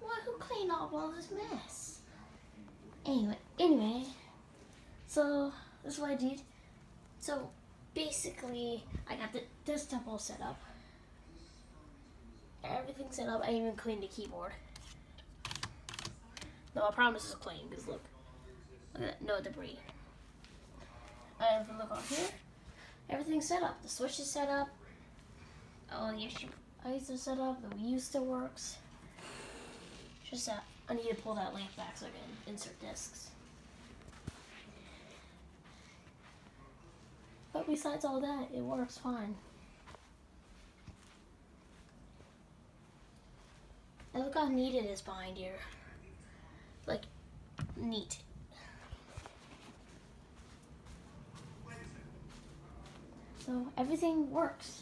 What? Who cleaned up all this mess? Anyway, anyway, so this is what I did. So basically, I got the desktop all set up. Everything set up. I even cleaned the keyboard. No, I promise it's clean. Because look, look at that, no debris. And if you look on here, everything's set up. The switch is set up. Oh, yes, I used to set up. The Wii U still works. Just that I need to pull that lamp back so I can insert discs. But besides all that, it works fine. And look how neat it is behind here. Like, neat. So everything works.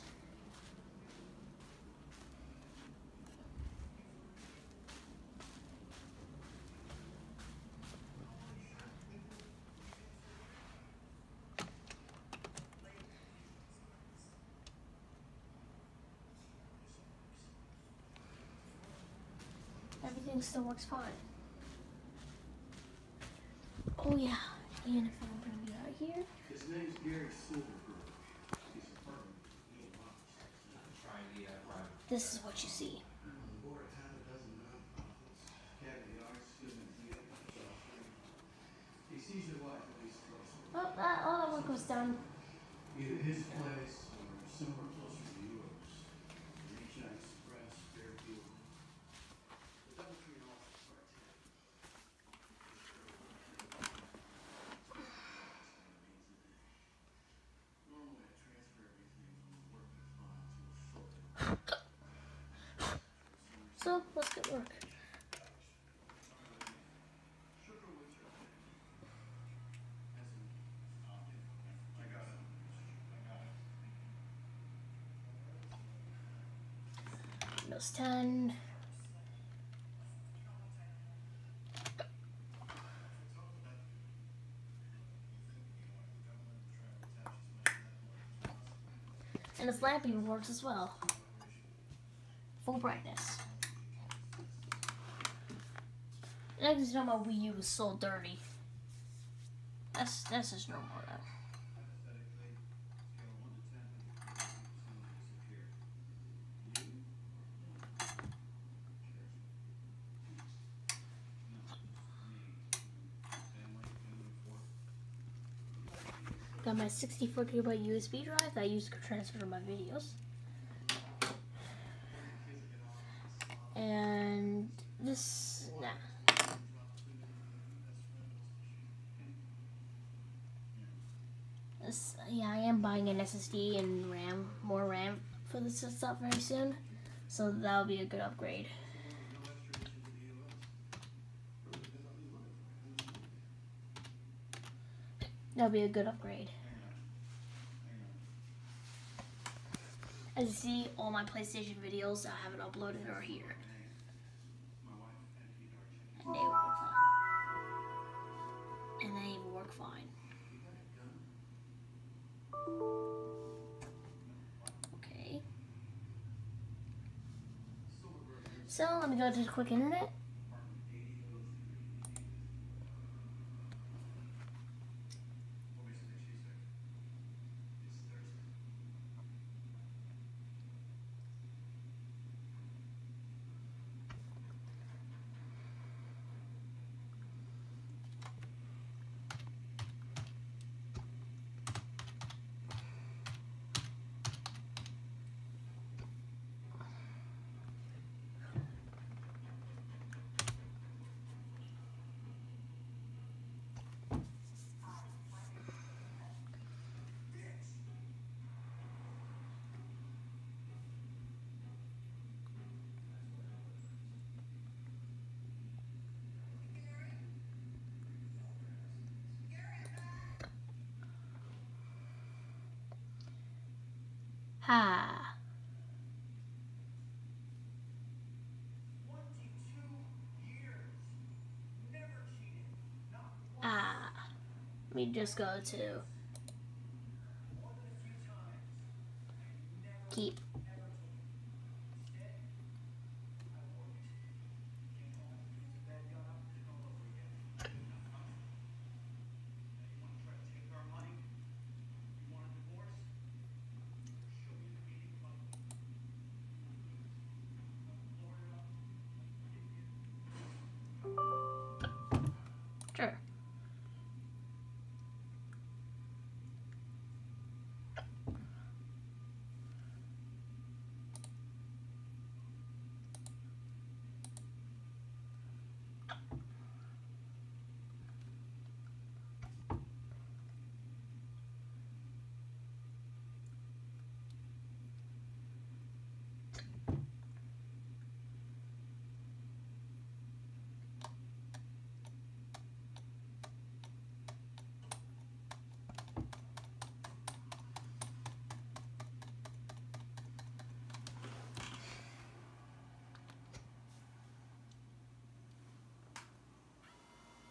Everything still works fine. Oh yeah, and if I'm bring you out here, His name's Gary Silverberg. He's a firm. Try the uh, private. this is what you see. Board of half a dozen nonprofits. Academy Arts, Film and Theater, South Florida. He sees your wife at least twice. a week. Oh, that, all that work was done. Either his place or somewhere closer to yours. Reach out, Express, Fairfield. The double tree office, right Normally I transfer everything from a working file to a folder. So let's get work. Windows 10. And this lamp even works as well. Full brightness. I can tell my Wii U was so dirty. That's that's just normal though. Got my 64 gigabyte USB drive that I use to transfer my videos. And this, nah. This, yeah, I am buying an SSD and RAM, more RAM for this stuff very soon. So that'll be a good upgrade. That'll be a good upgrade. As you see, all my PlayStation videos that I haven't uploaded are here. And they will work fine. And they work fine. Okay. So let me go to the quick internet. Ha. Ah. Let me just go to keep.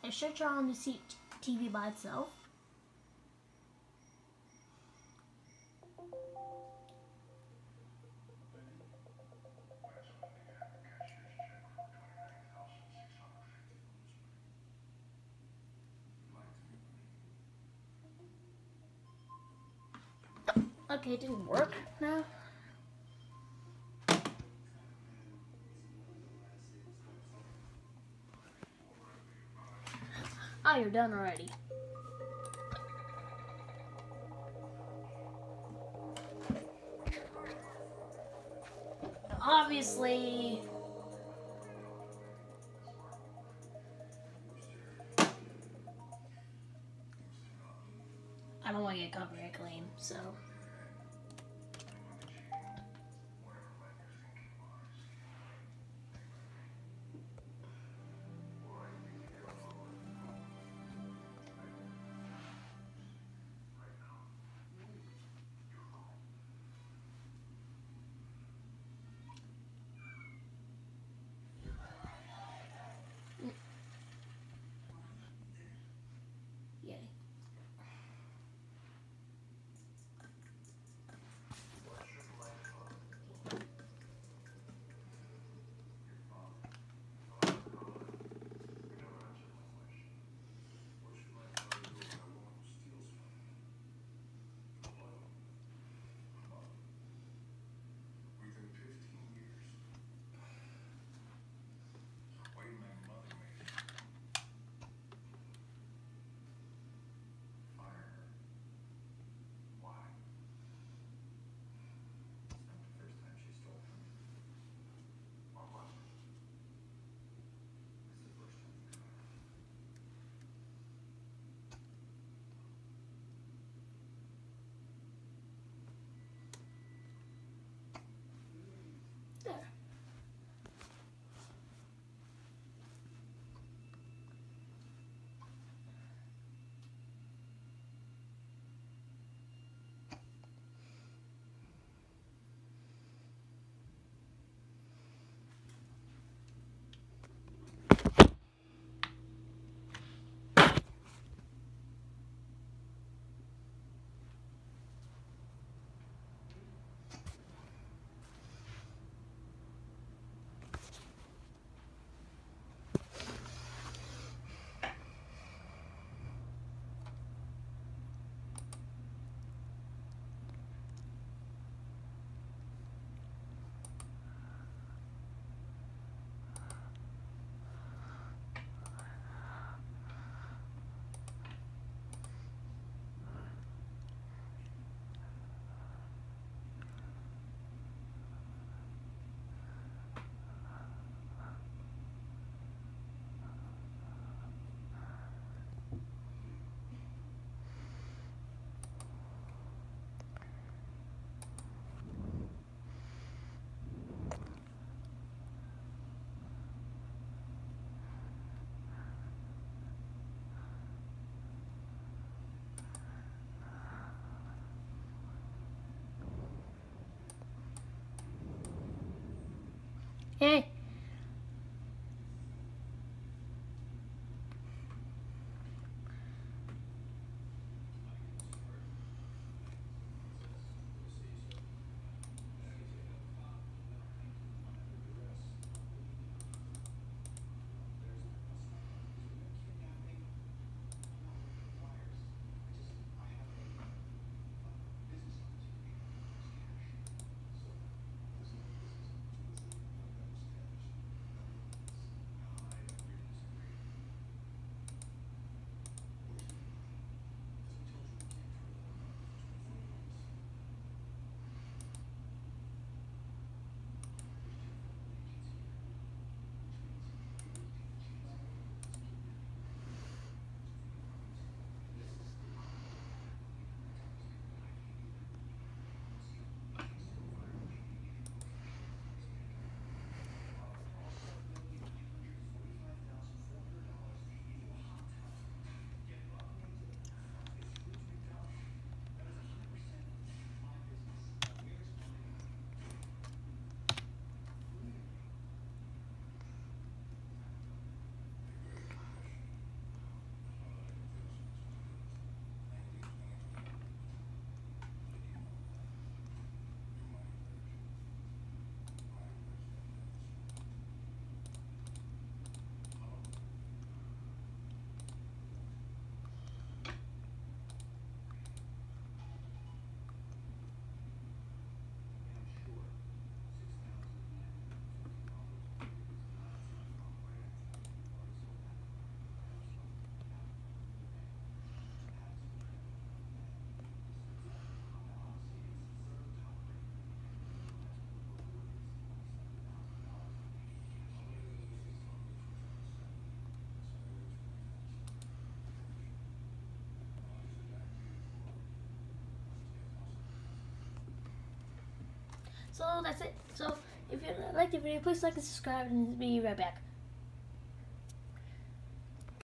It should turn on the seat TV by itself. Okay, it didn't work now. Oh, you're done already. Obviously. I don't want to get copyright claim, so. So that's it. So if you like the video, please like and subscribe, and be right back.